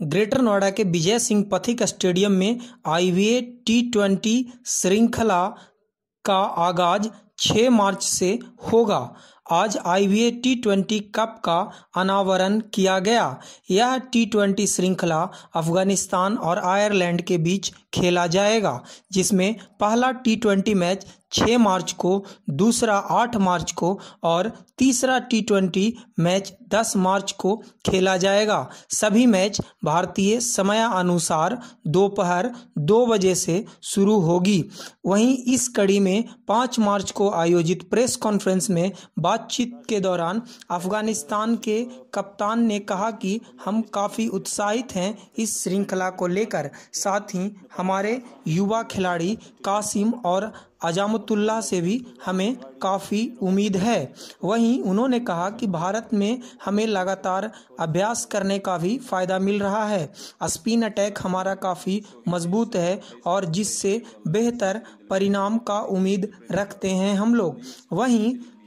Greater Noida के Vijay Singh Pathik stadium में आईवीए T twenty श्रृंखला का आगाज़ 6 मार्च से होगा। आज आईवीए टी ट्वेंटी कप का अनावरण किया गया। यह टी ट्वेंटी श्रृंखला अफ़गानिस्तान और आयरलैंड के बीच खेला जाएगा, जिसमें पहला टी ट्वेंटी मैच 6 मार्च को, दूसरा 8 मार्च को और तीसरा टी ट्वेंटी मैच 10 मार्च को खेला जाएगा। सभी मैच भारतीय समयानुसार दोपहर दो बजे से शुरू होगी। वहीं इस कड़ी में 5 मार्च को आयोजित प्रेस कॉन्फ्रेंस में बातचीत के दौरान अफ़गानिस्तान के कप्तान ने कहा कि हम काफ़ी उत्साहित हैं इस श्रृंखला को लेकर। साथ ही हमारे युवा खिलाड़ी कासिम और अजामतुल्ला से भी हमें काफ़ी उम्मीद है। वहीं उन्होंने कहा कि भारत में हमें लगातार अभ्यास करने का भी फ़ायदा मिल रहा है। स्पिन अटैक हमारा काफ़ी मज़बूत है और जिससे बेहतर परिणाम का उम्मीद रखते हैं हम लोग। वहीं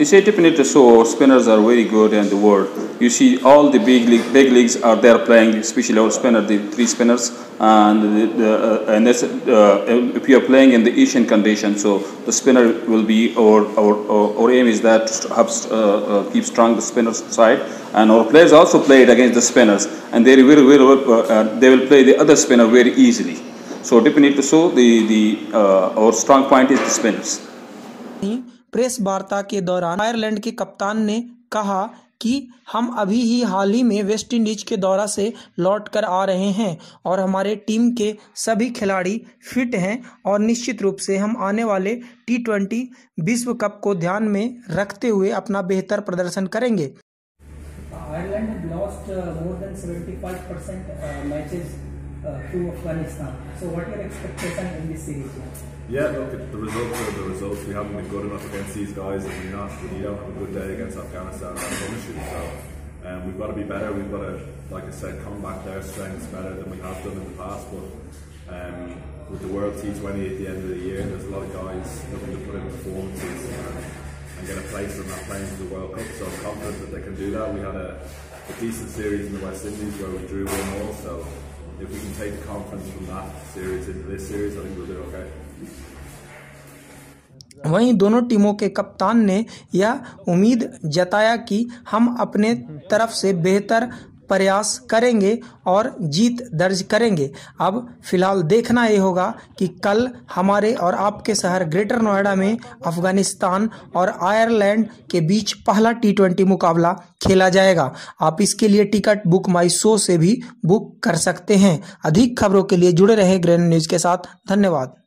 You say definitely so. Spinners are very good in the world. You see all the big league, big leagues are there playing, especially our spinner, the three spinners, and the, the, uh, and that's, uh, if you are playing in the Asian condition, so the spinner will be our our, our aim is that to help uh, uh, keep strong the spinner side, and our players also played against the spinners, and they will, will uh, they will play the other spinner very easily. So definitely so the the uh, our strong point is the spinners. Press वार्ता के दौरान Ireland के कप्तान ने कहा कि हम अभी ही हाल ही में वेस्ट इंडीज के दौरा से लौट कर आ रहे हैं और हमारे टीम के सभी खिलाड़ी फिट हैं और निश्चित रूप से हम आने वाले टी ट्वेंटी विश्व कप को ध्यान में रखते हुए अपना बेहतर प्रदर्शन करेंगे। Ireland lost uh, more than 75% uh, matches uh, to Afghanistan. So, what are your expectations in this series? Yeah, look, the results are the results. We haven't been good enough against these guys. If you're not, you don't have a good day against Afghanistan, that's an issue. So um, we've got to be better. We've got to, like I said, come back their strengths better than we have done in the past. But um, with the World T20 at the end of the year, there's a lot of guys looking to put in performances and, and get a place in that playing for the World Cup. So I'm confident that they can do that. We had a, a decent series in the West Indies where we drew one all. So if we can take the confidence from that series into this series, I think we'll do okay. वहीं दोनों टीमों के कप्तान ने यह उम्मीद जताया कि हम अपने तरफ़ से बेहतर प्रयास करेंगे और जीत दर्ज करेंगे। अब फ़िलहाल देखना ये होगा कि कल हमारे और आपके शहर ग्रेटर नोएडा में अफ़गानिस्तान और आयरलैंड के बीच पहला टी ट्वेंटी मुकाबला खेला जाएगा। आप इसके लिए टिकट बुक माई शो से भी बुक कर सकते हैं। अधिक खबरों के लिए जुड़े रहे ग्रैंड न्यूज़ के साथ। धन्यवाद।